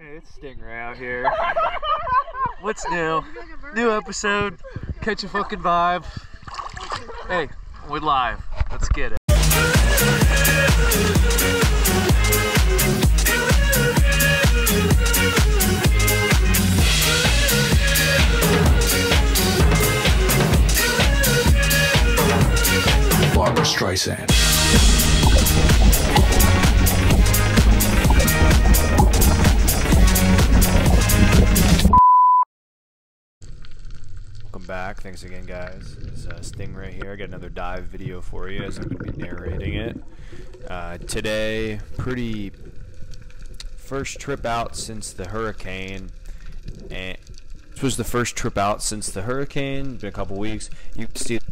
Hey, it's Stingray out here. What's new? New episode. Catch a fucking vibe. Hey, we're live. Let's get it. Barbra Streisand. Back. Thanks again, guys. It's uh, Stingray here. I got another dive video for you as I'm going to be narrating it. Uh, today, pretty first trip out since the hurricane, and this was the first trip out since the hurricane. Been a couple weeks. You can see of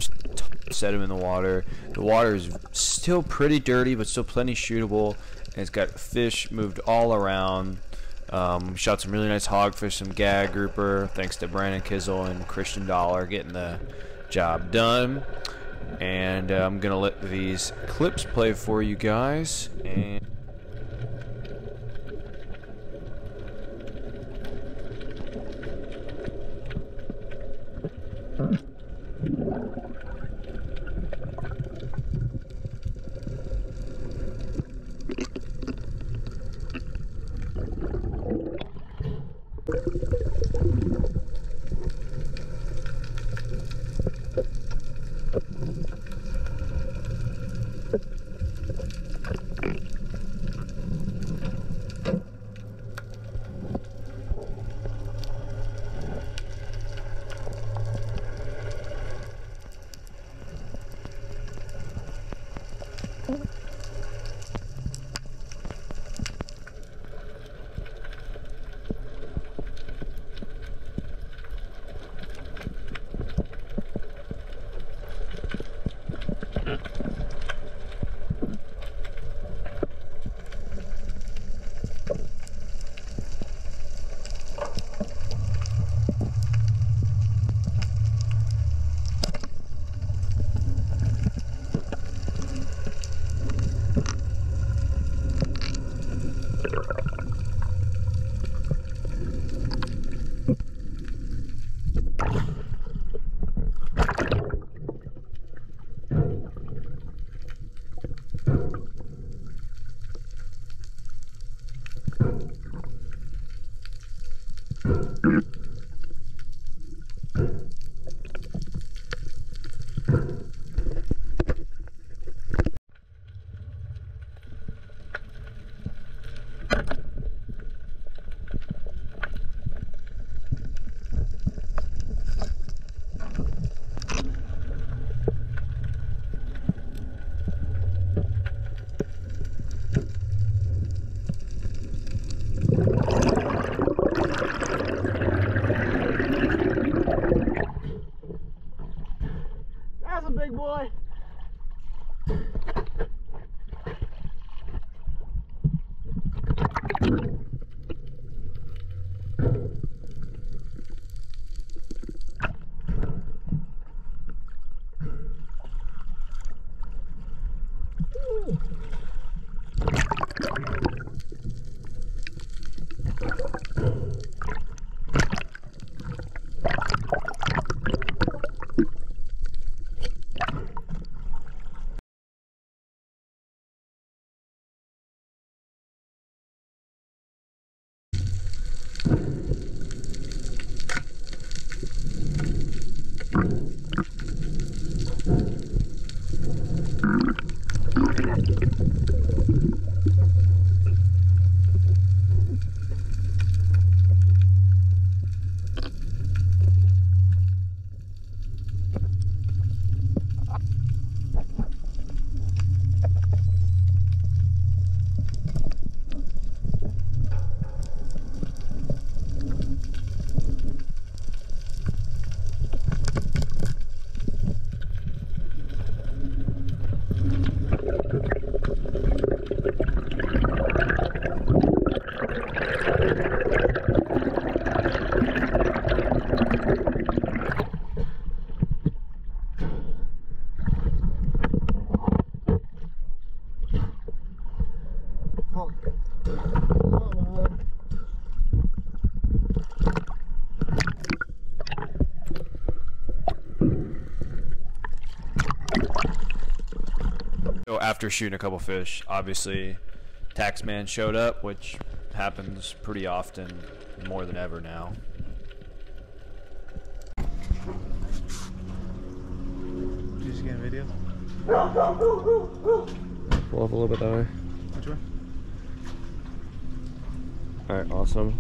sediment in the water. The water is still pretty dirty, but still plenty shootable. And it's got fish moved all around. Um, shot some really nice hogfish, some gag grouper. Thanks to Brandon Kizel and Christian Dollar getting the job done. And uh, I'm gonna let these clips play for you guys. And After shooting a couple fish, obviously, taxman showed up, which happens pretty often, more than ever now. Did you just get a video? Pull up a little bit that way. Which way? Alright, awesome.